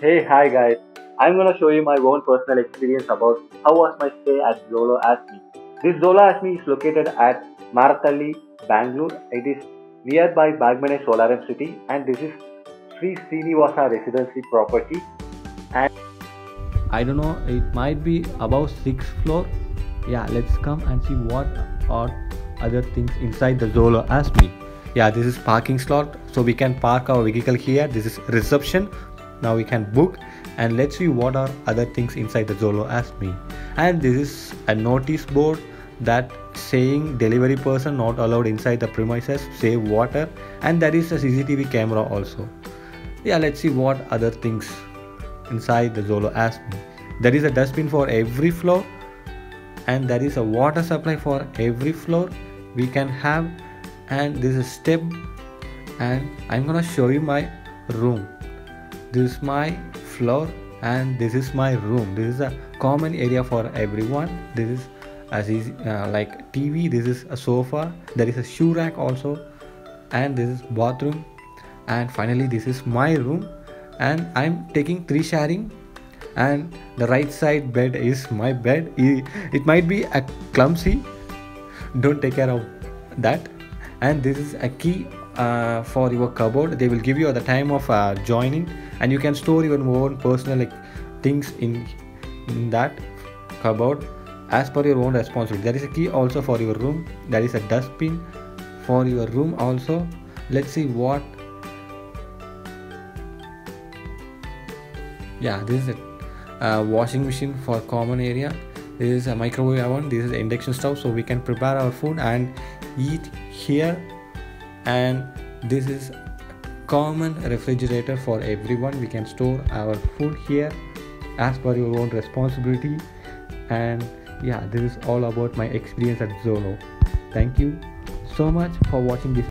Hey, hi guys. I'm gonna show you my own personal experience about how was my stay at Zolo Asmi. This Zolo Asmi is located at Marathalli, Bangalore. It is nearby Bagmane Solarium City and this is Sri Srinivasa Residency property. And I don't know, it might be above sixth floor. Yeah, let's come and see what are other things inside the Zolo Asmi. Yeah, this is parking slot, so we can park our vehicle here. This is reception. Now we can book and let's see what are other things inside the Zolo Asmi. And this is a notice board that saying delivery person not allowed inside the premises, save water, and there is a CCTV camera also. Yeah, let's see what other things inside the Zolo Asmi. There is a dustbin for every floor and there is a water supply for every floor we can have and this is step and I'm gonna show you my room. This is my floor and this is my room. This is a common area for everyone. This is as easy uh, like TV. This is a sofa. There is a shoe rack also and this is bathroom and finally this is my room and i'm taking three sharing and the right side bed is my bed it might be a clumsy don't take care of that and this is a key uh, for your cupboard. They will give you the time of uh, joining and you can store your own personal like, things in, in that cupboard as per your own responsibility. There is a key also for your room. There is a dustbin for your room also. Let's see what yeah this is a uh, washing machine for common area. This is a microwave oven. This is induction stove so we can prepare our food and eat here and this is common refrigerator for everyone. We can store our food here as per your own responsibility. And yeah this is all about my experience at zolo thank you so much for watching this